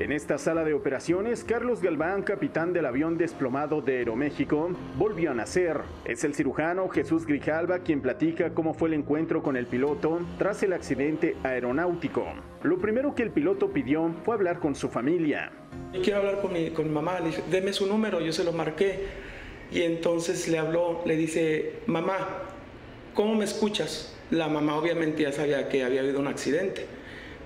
En esta sala de operaciones, Carlos Galván, capitán del avión desplomado de Aeroméxico, volvió a nacer. Es el cirujano Jesús Grijalva quien platica cómo fue el encuentro con el piloto tras el accidente aeronáutico. Lo primero que el piloto pidió fue hablar con su familia. quiero hablar con mi, con mamá, le dije, deme su número, yo se lo marqué. Y entonces le habló, le dice, mamá, ¿cómo me escuchas? La mamá obviamente ya sabía que había habido un accidente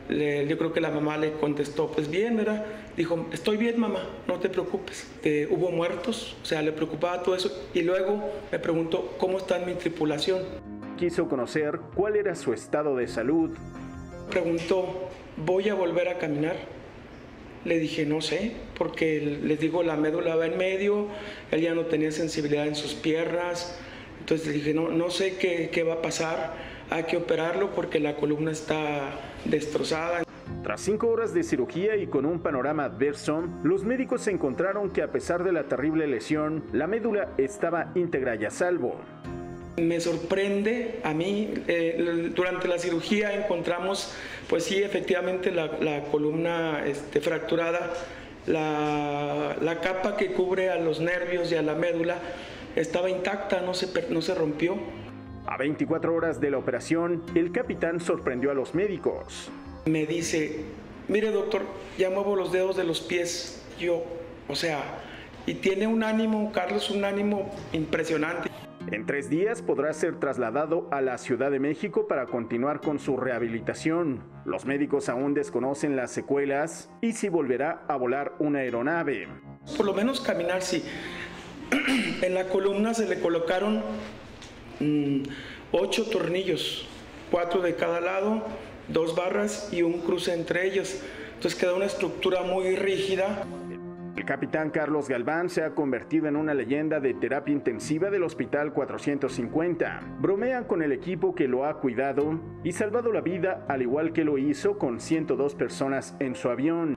yo creo que la mamá le contestó, pues bien, ¿verdad? Dijo, estoy bien, mamá, no te preocupes. hubo muertos, o sea, le preocupaba todo eso. Y luego me preguntó, ¿cómo está mi tripulación? Quiso conocer cuál era su estado de salud. Preguntó, ¿voy a volver a caminar? Le dije, no sé, porque les digo, la médula va en medio, él ya no tenía sensibilidad en sus piernas. Entonces le dije, no, no sé qué, qué va a pasar hay que operarlo porque la columna está destrozada. Tras cinco horas de cirugía y con un panorama adverso, los médicos encontraron que a pesar de la terrible lesión, la médula estaba íntegra y a salvo. Me sorprende a mí, eh, durante la cirugía encontramos, pues sí, efectivamente la, columna este, fracturada, la, la, capa que cubre a los nervios y a la médula estaba intacta, no se, no se rompió. A 24 horas de la operación, el capitán sorprendió a los médicos. Me dice, mire doctor, ya muevo los dedos de los pies. Yo, o sea, y tiene un ánimo, Carlos, un ánimo impresionante. En tres días podrá ser trasladado a la Ciudad de México para continuar con su rehabilitación. Los médicos aún desconocen las secuelas y si volverá a volar una aeronave. Por lo menos caminar, sí. en la columna se le colocaron Mm, ocho tornillos, cuatro de cada lado, dos barras y un cruce entre ellos. Entonces queda una estructura muy rígida. El capitán Carlos Galván se ha convertido en una leyenda de terapia intensiva del Hospital 450. Bromean con el equipo que lo ha cuidado y salvado la vida al igual que lo hizo con 102 personas en su avión.